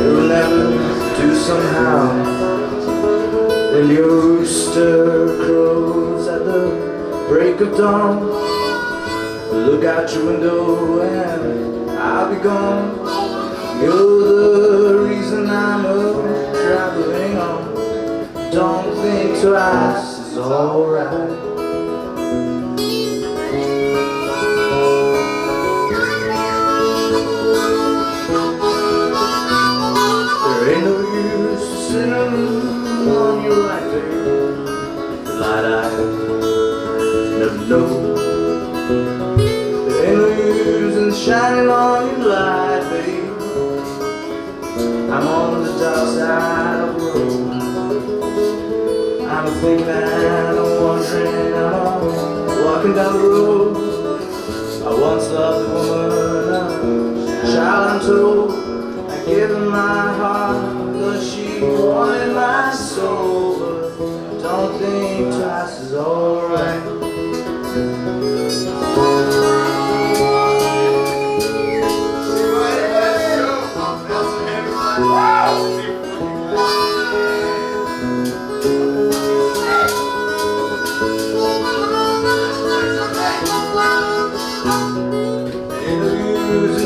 Will never do somehow. Then your rooster crows at the break of dawn. Look out your window and I'll be gone. You're the reason I'm traveling on. Don't think twice, it's alright. Shining on your light, babe. I'm on the dark side of the road. I'm thinking I'm wondering, I'm walking down the road. I once loved a woman, a child I'm told. I gave her my heart, but she wanted my soul. But don't think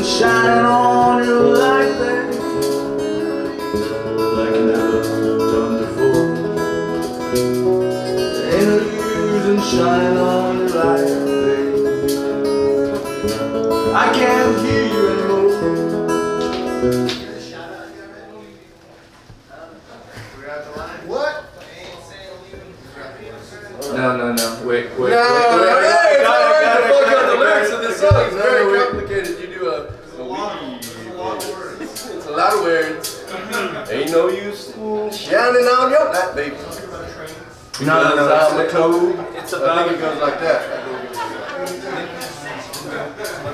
shining on you like that, like I never done before. Ain't no use in shining on you like that. I can't hear you anymore. What? No, no, no. Wait, wait, wait. No, wait, Ain't no use in shining on your light, baby. No, no, no. I'm a toad. It's I about think it goes like that.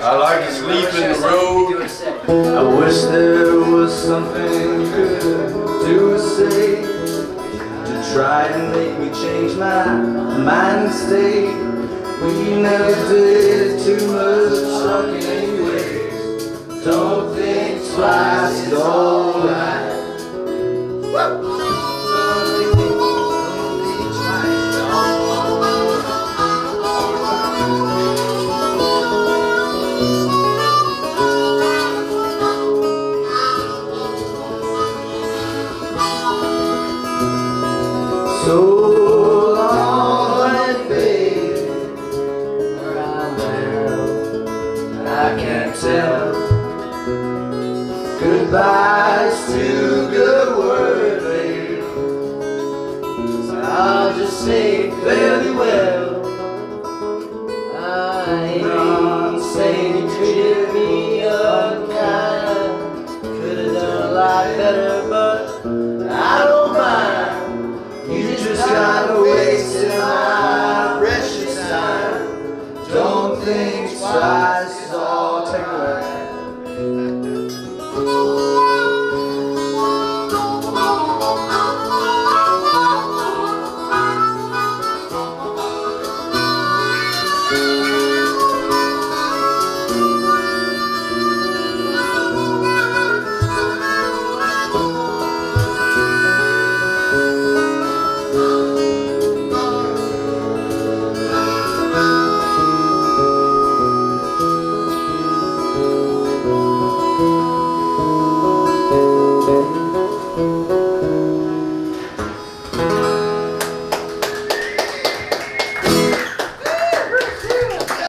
I like to sleep in the road. I wish there was something you could do or say to try and make me change my mind and stay. We never did too much talking anyways. Don't think twice, it's Goodbye's to good word, babe. So I'll just say fairly well. I ain't saying you treated me unkind. Could have done a lot better.